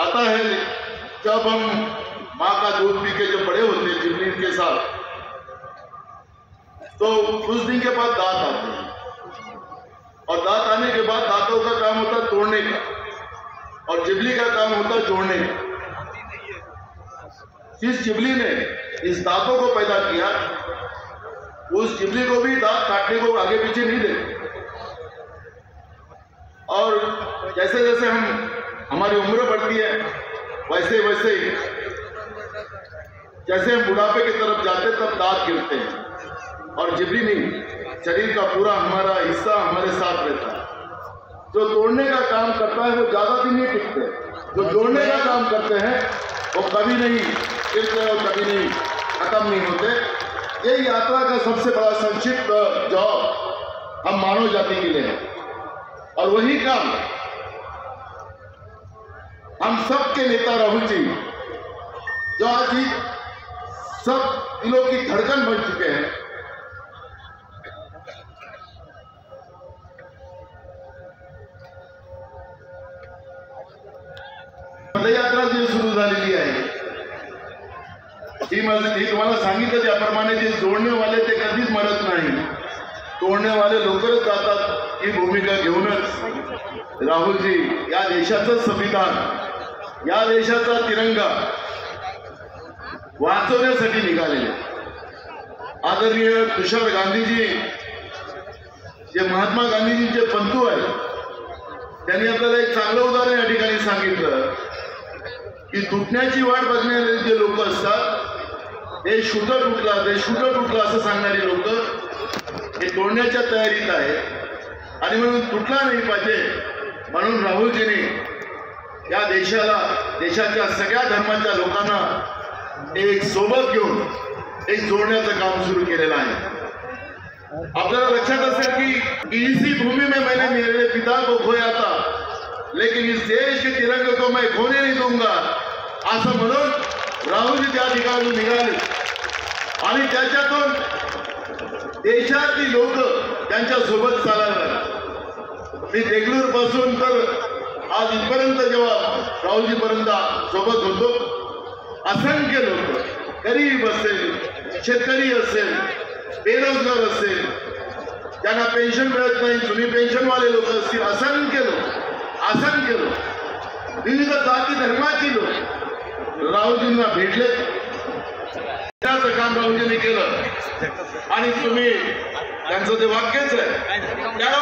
आता है जब हम माँ का दूध पी के जब बड़े होते हैं जिबली के साथ तो कुछ दिन के बाद दांत आते हैं। और दांत आने के बाद दांतों का काम होता है तोड़ने का। और जिबली का काम होता है जोड़ने का। जिस जिबली ने इस दांतों को पैदा किया? उस जिबली को भी दांत काटने को आगे पीछे नहीं देते। और जैसे जैसे हम हमारी उम्र बढ़ती है, वैसे वैसे जैसे हम बुढ़ापे की तरफ़ जाते तब दांत गिरते हैं। और जिबली नहीं, शरीर का पूरा हमारा हिस्सा हमारे साथ रहता है। जो तोड़ने का काम करता है, वो ज़्यादा दिन नहीं टिकते। जो जोड़ने का काम करते हैं, वो कभी नहीं टिकते और कभी नहीं खत्म नहीं होते। ये यात्रा का सबसे बड़ा संक्षिप्त जॉब हम मानव जाति के लिए है। और वही काम हम सबके नेता राहुल जी जो आज ही सब दिलों की धड़कन बन चुके हैं। पदयात्रा जी सुरू झालेली आहे। ही माझं ही तुम्हाला सांगितलं त्याप्रमाणे जे जोडणे वाले ते कधीच मरत नाही। तोडणेवाले लवकरच जातात ही भूमिका घेऊनच राहुलजी या देशाचं संविधान या देशाचा तिरंगा वाचवण्यासाठी निघालेले आदरणीय तुषार गांधीजी जे महात्मा गांधीजींचे पंतू आहेत त्यांनी आपल्याला एक चांगलं उदाहरण या ठिकाणी सांगितलं की तुटण्याची वाट बघणारे जे लोक असतात हे शुद्ध तुटला ते शूटर तुटला असं सांगणारे लोक हे तोडण्याच्या तयारीत आहे आणि म्हणून तुटला नाही पाहिजे म्हणून राहुलजीने या देशाला देशाच्या सगळ्या धर्माच्या लोकांना एक सोबत घेऊन एक जोडण्याचं काम सुरू केलेलं आहे. आपल्याला लक्षात असेल की इसी भूमि में मैंने मेरे पिता को खोया था लेकिन इस देश के तिरंगे को मैं खोने नहीं दूंगा असं म्हणून राहुलजी त्या ठिकाणी निघाले. आणि त्याच्यातून देशातली लोक त्यांच्यासोबत चालायला मी देगलूरपासून तर आज इथपर्यंत जेव्हा राहुलजीपर्यंत सोबत होतो असंख्य लोक गरीब असेल शेतकरी असेल बेरोजगार असेल त्यांना पेन्शन मिळत नाही जुनी पेन्शनवाले लोक असतील असंख्य लोक असंख्य लोक विविध जाती धर्माची लोक राहुलजींना भेटले त्याचं काम राहुलजींनी केलं. आणि तुम्ही त्यांचं ते वाक्यच आहे त्याला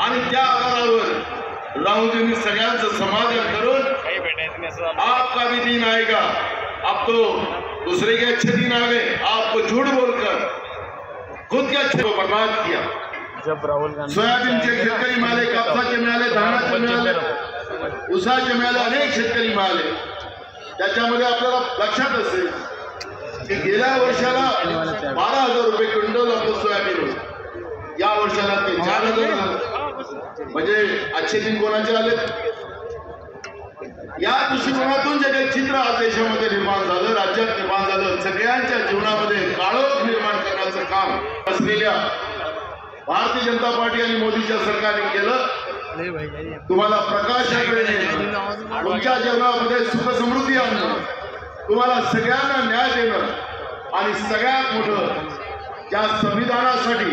आणि त्या आधारावर राहुलजींनी सगळ्यांचं समाधान करून आपका भी दिन आएगा। अब तो दूसरे के अच्छे दिन आ गए आपको झूठ बोलकर खुद के अच्छे को बर्बाद किया। जब राहुल गांधी सोयाबीनचे शेतकरी मिळाले कापसाचे मिळाले धानाचे मिळाले उसाचे मिळाले अनेक शेतकरी मिळाले त्याच्यामध्ये आपल्याला लक्षात असेल की गेल्या वर्षाला बारा हजार रुपये क्विंटल आपलं सोयाबीन होतं. या वर्षाला ते चार हजार म्हणजे अच्छे दिन कोणाचे आले? या दृष्टिकोनातून जे काही चित्र आज देशामध्ये निर्माण झालं राज्यात निर्माण झालं सगळ्यांच्या जीवनामध्ये काळोख निर्माण करण्याचं काम असलेल्या भारतीय जनता पार्टी आणि मोदीच्या सरकारने केलं. तुम्हाला प्रकाशाकडे नेणं तुमच्या जीवनामध्ये सुख समृद्धी आणणं तुम्हाला सगळ्यांना न्याय देणं आणि सगळ्यात मोठं त्या संविधानासाठी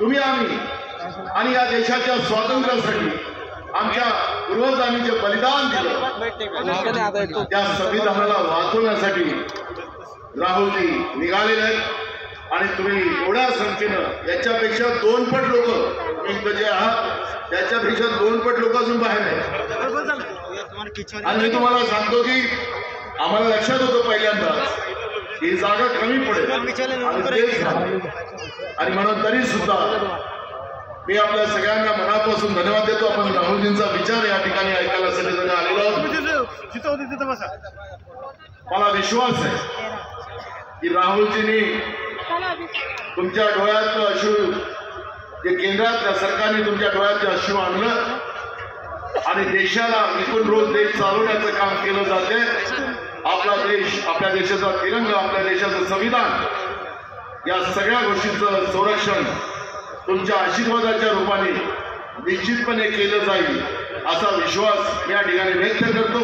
तुम्ही आम्ही आणि या देशाच्या स्वातंत्र्यासाठी आमच्या पूर्वजांनी जे बलिदान दिलं. त्या संविधानाला वाचवण्यासाठी राहुलजी निघालेले आहेत. आणि तुम्ही एवढ्या संख्येनं याच्यापेक्षा दोन पट लोक तुम्ही जे आहात त्याच्यापेक्षा दोन पट लोक अजून बाहेर आहेत. आणि मी तुम्हाला सांगतो की आम्हाला लक्षात होतं पहिल्यांदा ही जागा कमी पडेल. आणि म्हणून तरी सुद्धा मी आपल्या सगळ्यांना मनापासून धन्यवाद देतो. आपण राहुलजींचा विचार या ठिकाणी ऐकायला सगळेजण आलेलो मला विश्वास आहे की राहुलजींनी तुमच्या डोळ्यात अश्रू जे केंद्रात सरकारने तुमच्या डोळ्यात अश्रू आणलं आणि देशाला एकूण रोज देश चालवण्याचं काम केलं जाते आपला देश आपल्या देशाचा तिरंगा आपल्या देशाचं संविधान या सगळ्या गोष्टींचं संरक्षण तुमच्या आशीर्वादाच्या रूपाने निश्चितपणे केलं जाईल असा विश्वास या ठिकाणी व्यक्त करतो.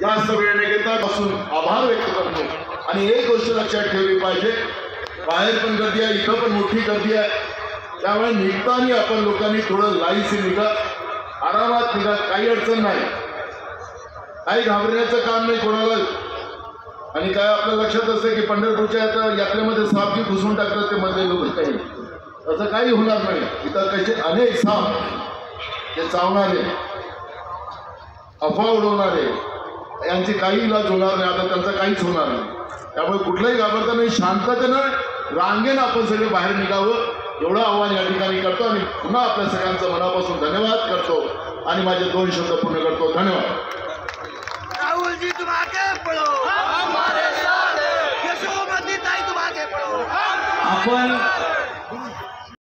जास्त वेळ न घेता बसून आभार व्यक्त करतो. आणि एक गोष्ट लक्षात ठेवली पाहिजे. बाहेर पण गर्दी आहे इथं पण मोठी गर्दी आहे. त्यामुळे निघताना आपण लोकांनी थोडं लाईसी निघा. आरामात निघा काही अडचण नाही. काही घाबरण्याचं काम नाही कोणाला. आणि काय आपल्या लक्षात असतं की पंढरपूरच्या आता यात्रेमध्ये साप घुसून टाकतात ते मधले लोक काही. असं काही होणार नाही. इथं कसे अनेक साप जे चावणारे अफवा उडवणारे यांचे काही इलाज होणार नाही. आता त्यांचा काहीच होणार नाही. त्यामुळे कुठलाही घाबरता नाही. शांततेनं रांगेनं आपण सगळे बाहेर निघावं. एवढं आव्हान या ठिकाणी करतो आणि पुन्हा आपल्या सगळ्यांचं मनापासून धन्यवाद करतो. आणि माझे दोन शब्द पूर्ण करतो. धन्यवाद. राहुल जी तुम आगे बढ़ो हमारे साथ यशोमती ताई तुम आगे बढ़ो आपण